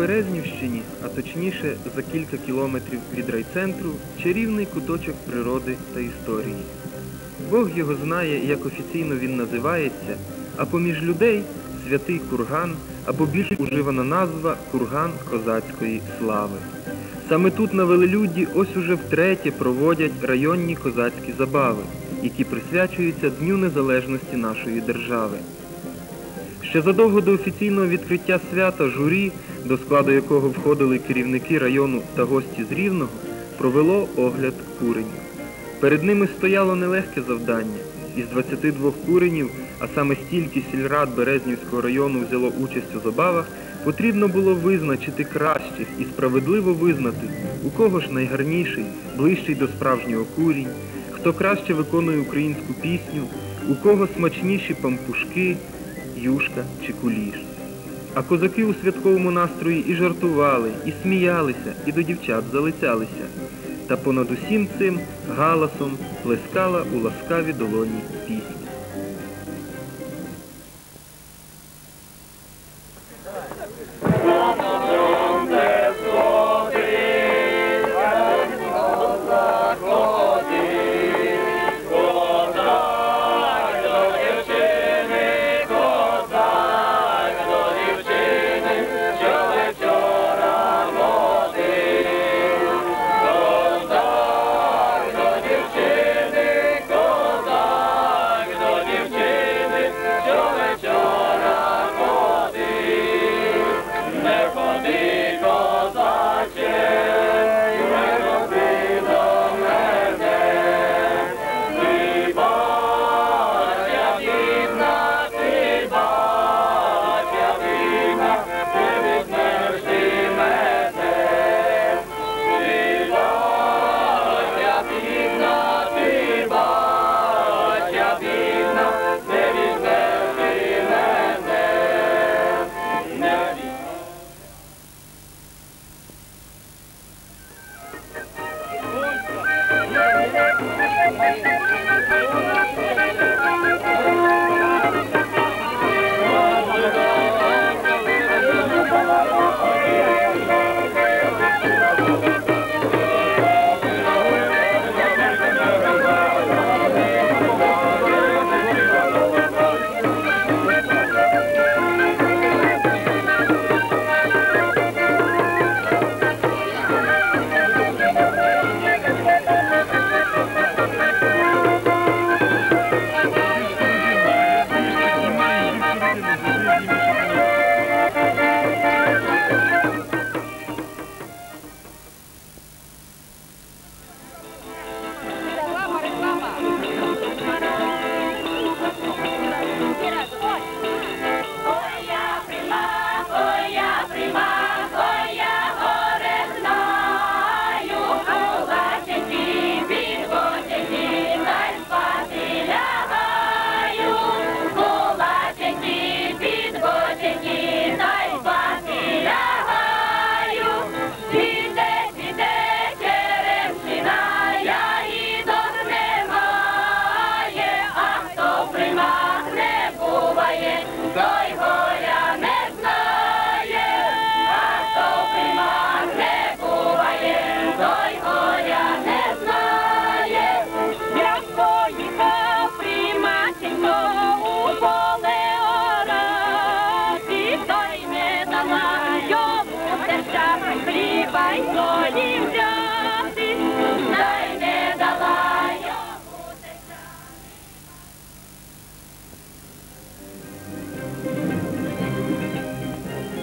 Березнівщині, а точніше за кілька кілометрів від райцентру, чарівний куточок природи та історії. Бог його знає, як офіційно він називається, а поміж людей святий курган або більш уживана назва курган козацької слави. Саме тут на Велелюдді ось уже втретє проводять районні козацькі забави, які присвячуються Дню Незалежності нашої держави. Ще задовго до офіційного відкриття свята журі, до складу якого входили керівники району та гості з Рівного, провело огляд куренів. Перед ними стояло нелегке завдання. Із 22 куренів, а саме стільки сільрад Березнівського району взяло участь у забавах, потрібно було визначити кращих і справедливо визнати, у кого ж найгарніший, ближчий до справжнього курінь, хто краще виконує українську пісню, у кого смачніші пампушки, юшка чи куліш. А козаки у святковому настрої і жартували, і сміялися, і до дівчат залицялися. Та понад усім цим галасом плескала у ласкаві долоні пісня.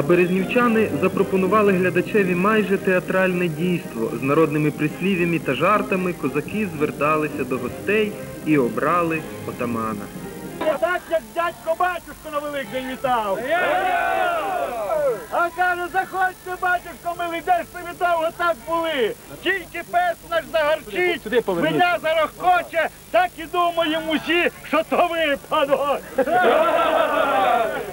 А березнівчани запропонували глядачеві майже театральне дійство. З народними прислів'ями та жартами козаки зверталися до гостей і обрали отамана. Так, як дядько батюшко на Великдень вітав. А каже, заходьте, батюшко ж ти вітав, отак були. Тільки пес наш загарчить, мене зарохоче, так і думаємо усі, що то ви, пано.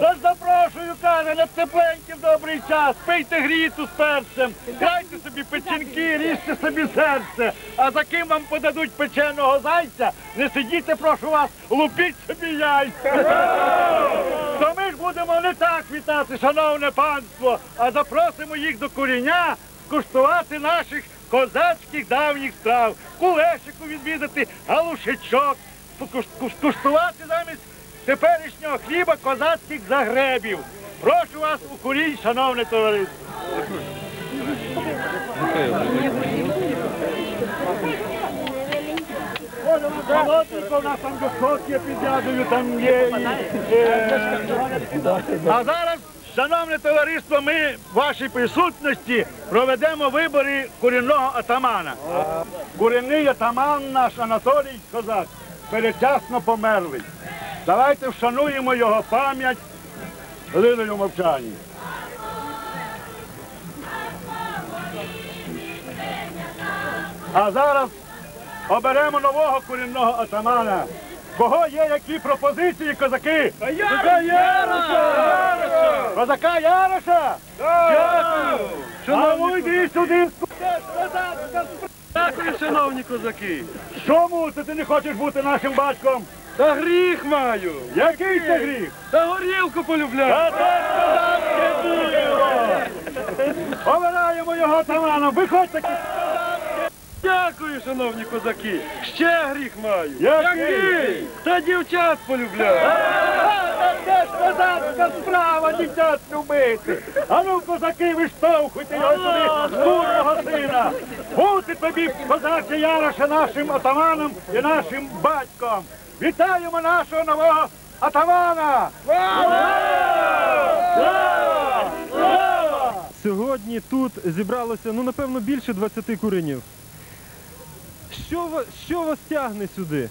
Тож запрошую, каже, на тепленький в добрий час, пийте гріту з перцем, грайте собі печінки, ріжте собі серце. А за ким вам подадуть печеного зайця, не сидіте, прошу вас, лупіть собі яйця. То ми ж будемо не так вітати, шановне панство, а запросимо їх до куріння скуштувати наших козацьких давніх страв, кулешику відвідати, галушечок, скуштувати замість теперішнього хліба козацьких загребів. Прошу вас у курінь, шановне товариство. Холодненько, нас там дошки під ядою, там є. А зараз, шановне товариство, ми в вашій присутності проведемо вибори корінного атамана. Корінний атаман наш Анатолій Козак передчасно померлий. Давайте вшануємо його пам'ять хвилиною мовчання. А зараз оберемо нового корінного атамана. Кого є які пропозиції, козаки? Козака Яроша! Козака Яроша! Дякую! Йди сюди! Дякую, шановні козаки. Чому ти, ти не хочеш бути нашим батьком? Та гріх маю. Який це гріх? Та горілку полюбляю. Це! Обираємо його атаманом, виходь таки! Дякую, шановні козаки. Ще гріх маю. Який? Та дівчат полюбляю. Це ж козацька справа, дівчат любити. А ну, козаки, виштовхуйте його сюди, дурного сина. Бути тобі, козаче Яроша, нашим атаманом і нашим батьком. Вітаємо нашого нового атамана! Слава! Слава! Слава! Сьогодні тут зібралося, ну, напевно, більше 20 куренів. Що, ва- що вас тягне сюди?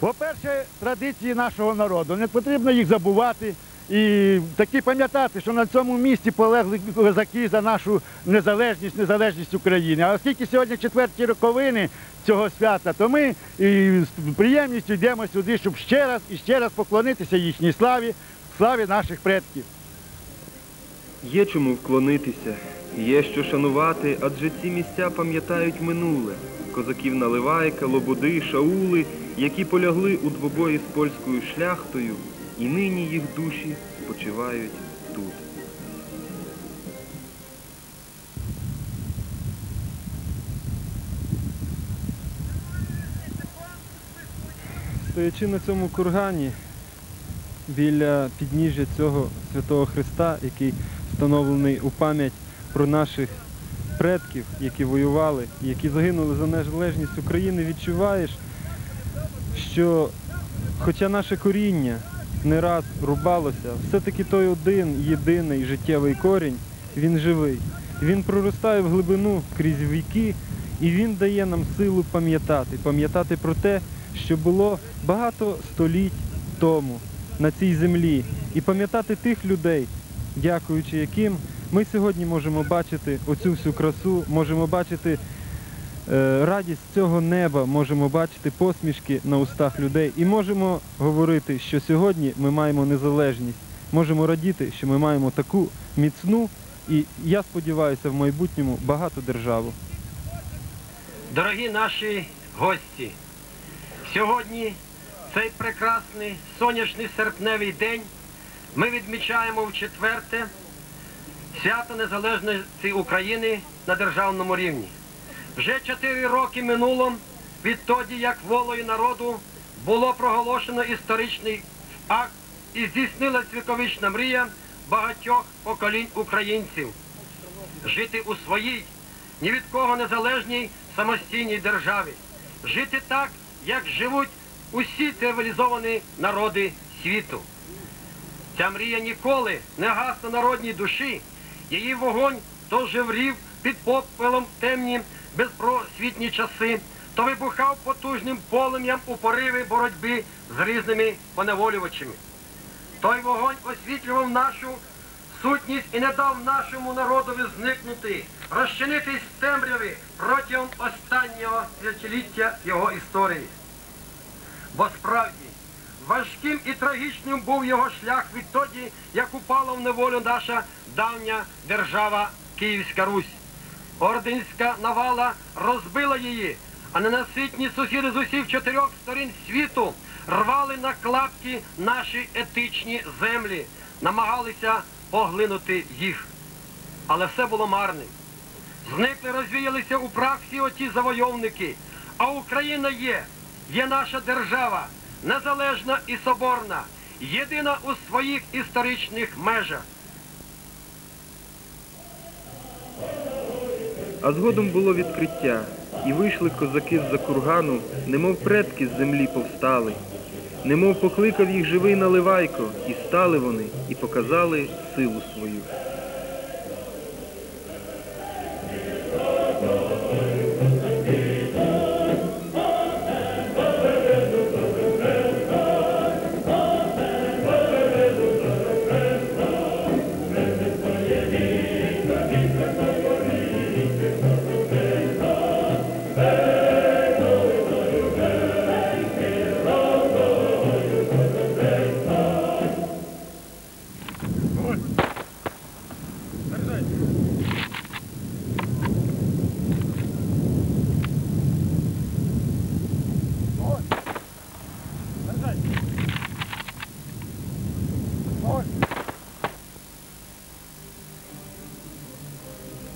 По-перше, традиції нашого народу. Не потрібно їх забувати і таки пам'ятати, що на цьому місці полегли козаки за нашу незалежність, незалежність України. А оскільки сьогодні четверті роковини цього свята, то ми і з приємністю йдемо сюди, щоб ще раз і ще раз поклонитися їхній славі, славі наших предків. Є чому вклонитися, є що шанувати, адже ці місця пам'ятають минуле. Козаків Наливайка, Лободи, Шаули, які полягли у двобої з польською шляхтою, і нині їх душі спочивають тут. Стоячи на цьому кургані біля підніжжя цього святого Христа, який встановлений у пам'ять про наших предків, які воювали, які загинули за незалежність України, відчуваєш, що хоча наше коріння не раз рубалося, все-таки той один єдиний життєвий корінь, він живий. Він проростає в глибину крізь віки, і він дає нам силу пам'ятати, пам'ятати про те, що було багато століть тому на цій землі, і пам'ятати тих людей, дякуючи яким ми сьогодні можемо бачити оцю всю красу, можемо бачити е, радість цього неба, можемо бачити посмішки на устах людей і можемо говорити, що сьогодні ми маємо незалежність, можемо радіти, що ми маємо таку міцну і я сподіваюся в майбутньому багату державу. Дорогі наші гості, сьогодні цей прекрасний сонячний серпневий день ми відмічаємо в четверте свято Незалежності України на державному рівні. Вже чотири роки минуло відтоді, як волею народу було проголошено історичний акт і здійснилась віковічна мрія багатьох поколінь українців жити у своїй ні від кого незалежній самостійній державі, жити так, як живуть усі цивілізовані народи світу. Ця мрія ніколи не гасла народній душі, її вогонь то жеврів під попелом в темні безпросвітні часи, то вибухав потужним полум'ям у пориви боротьби з різними поневолювачами. Той вогонь освітлював нашу сутність і не дав нашому народові зникнути, розчинитись в темряві протягом останнього тисячоліття його історії. Бо справді важким і трагічним був його шлях відтоді, як упала в неволю наша давня держава Київська Русь. Орденська навала розбила її, а ненаситні сусіди з усіх чотирьох сторін світу рвали на клапті наші етичні землі, намагалися поглинути їх. Але все було марним. Зникли, розвіялися у прах всі оті завойовники. А Україна є, є наша держава, незалежна і соборна, єдина у своїх історичних межах. А згодом було відкриття, і вийшли козаки з-за кургану, немов предки з землі повстали, немов покликав їх живий наливайко, і стали вони, і показали силу свою.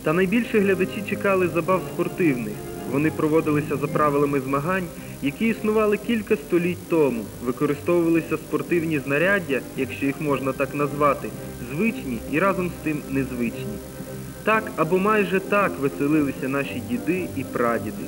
Та найбільше глядачі чекали забав спортивних. Вони проводилися за правилами змагань, які існували кілька століть тому. Використовувалися спортивні знаряддя, якщо їх можна так назвати, звичні і разом з тим незвичні. Так або майже так веселилися наші діди і прадіди.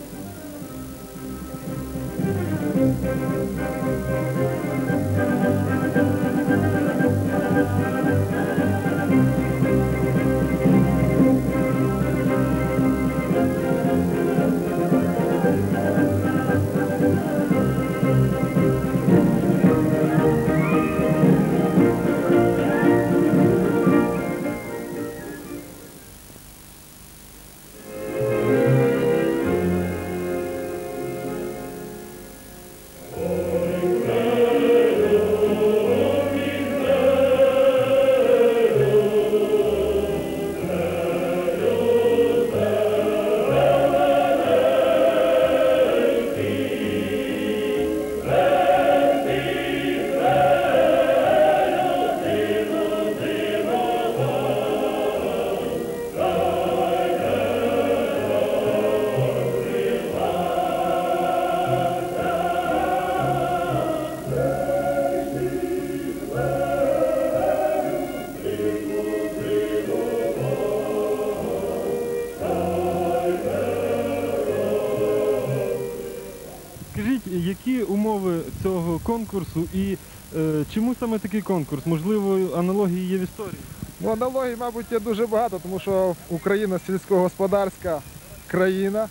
Які умови цього конкурсу і е, чому саме такий конкурс? Можливо, аналогії є в історії? Ну, аналогій, мабуть, є дуже багато, тому що Україна сільськогосподарська країна.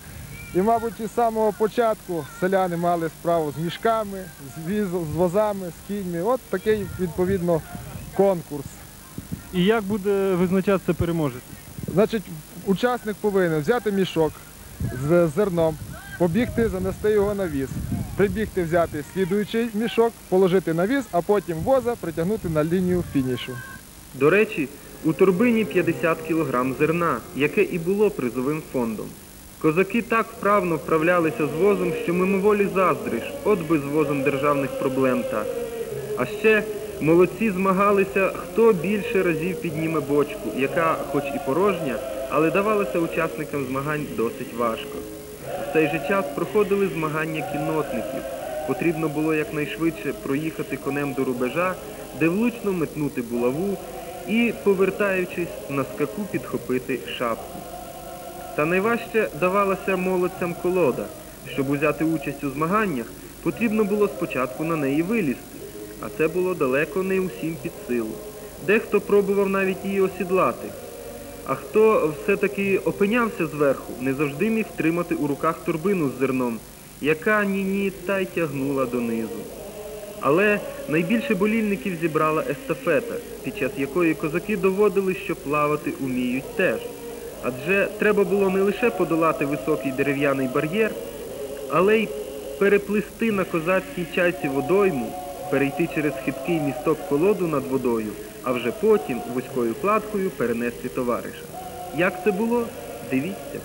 І, мабуть, із самого початку селяни мали справу з мішками, з, віз, з возами, з кіньми. От такий, відповідно, конкурс. І як буде визначатися переможець? Значить, учасник повинен взяти мішок з зерном, побігти, занести його на віз. Прибігти, взяти слідуючий мішок, положити на віз, а потім воза притягнути на лінію фінішу. До речі, у торбині 50 кг зерна, яке і було призовим фондом. Козаки так вправно вправлялися з возом, що мимоволі заздриш, от би з возом державних проблем так. А ще молодці змагалися, хто більше разів підніме бочку, яка, хоч і порожня, але давалася учасникам змагань досить важко. В цей же час проходили змагання кіннотників. Потрібно було якнайшвидше проїхати конем до рубежа, де влучно метнути булаву і, повертаючись на скаку, підхопити шапку. Та найважче давалася молодцям колода. Щоб узяти участь у змаганнях, потрібно було спочатку на неї вилізти, а це було далеко не усім під силу. Дехто пробував навіть її осідлати. А хто все-таки опинявся зверху, не завжди міг тримати у руках торбину з зерном, яка ні-ні та й тягнула донизу. Але найбільше болільників зібрала естафета, під час якої козаки доводили, що плавати уміють теж. Адже треба було не лише подолати високий дерев'яний бар'єр, але й переплисти на козацькій чайці водойму, перейти через хиткий місток колоду над водою, а вже потім вузькою кладкою перенести товариша. Як це було? Дивіться.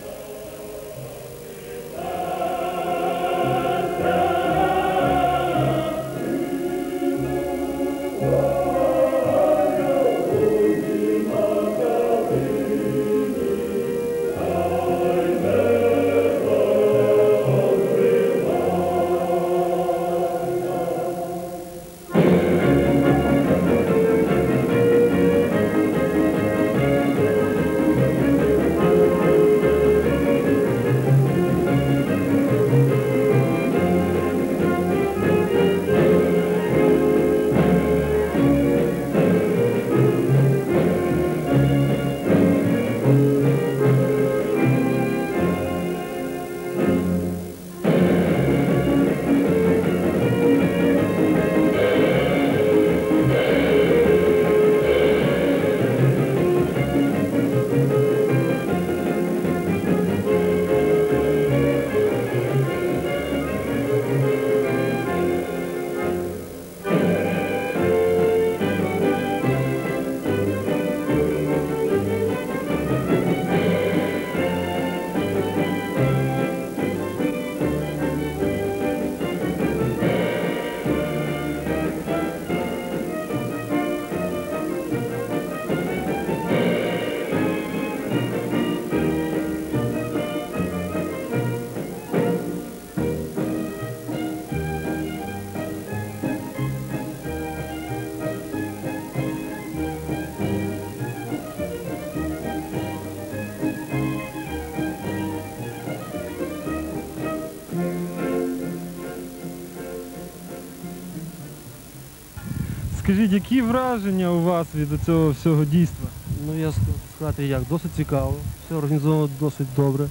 Скажіть, які враження у вас від цього всього дійства? Ну я сказати як, досить цікаво, все організовано досить добре.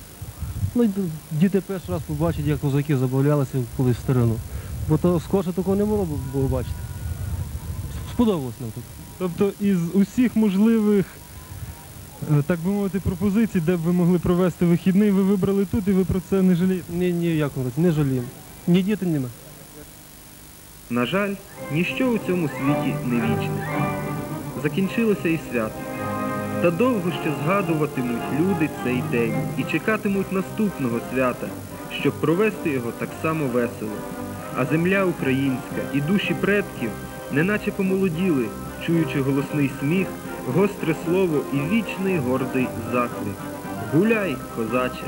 Ну діти перший раз побачать, як козаки забавлялися колись в старину. Бо то скорше такого не було було бачити. Сподобалось нам тут. Тобто із усіх можливих, е, так би мовити, пропозицій, де б ви могли провести вихідний, ви вибрали тут і ви про це не жалієте? Ні, ні, як не жаліємо. Ні діти, ні ми. На жаль, ніщо у цьому світі не вічне. Закінчилося і свято. Та довго ще згадуватимуть люди цей день і чекатимуть наступного свята, щоб провести його так само весело. А земля українська і душі предків неначе помолоділи, чуючи голосний сміх, гостре слово і вічний гордий заклик. Гуляй, козаче!